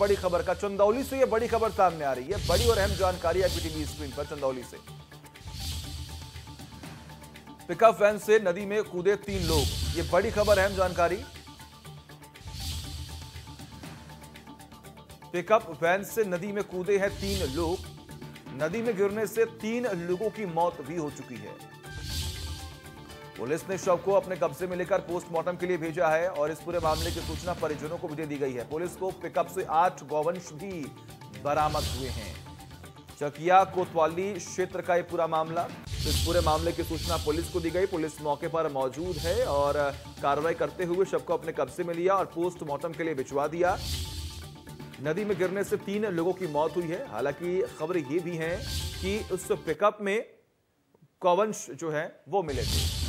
बड़ी खबर का चंदौली से यह बड़ी खबर सामने आ रही है। बड़ी और अहम जानकारी टीवी स्क्रीन पर चंदौली से। पिकअप वैन से नदी में कूदे तीन लोग। ये बड़ी खबर, अहम जानकारी। पिकअप वैन से नदी में कूदे हैं तीन लोग। नदी में गिरने से तीन लोगों की मौत भी हो चुकी है। पुलिस ने शव को अपने कब्जे में लेकर पोस्टमार्टम के लिए भेजा है और इस पूरे मामले की सूचना परिजनों को भी दे दी गई है। पुलिस को पिकअप से आठ गौवंश भी बरामद हुए हैं। चकिया, कोतवाली क्षेत्र का ये पूरा मामला। तो इस पूरे मामले की सूचना पुलिस को दी गई। पुलिस मौके पर मौजूद है और कार्रवाई करते हुए शव को अपने कब्जे में लिया और पोस्टमार्टम के लिए भिजवा दिया। नदी में गिरने से तीन लोगों की मौत हुई है। हालाँकि खबर ये भी है कि उस पिकअप में कौवंश जो है, वो मिले थे।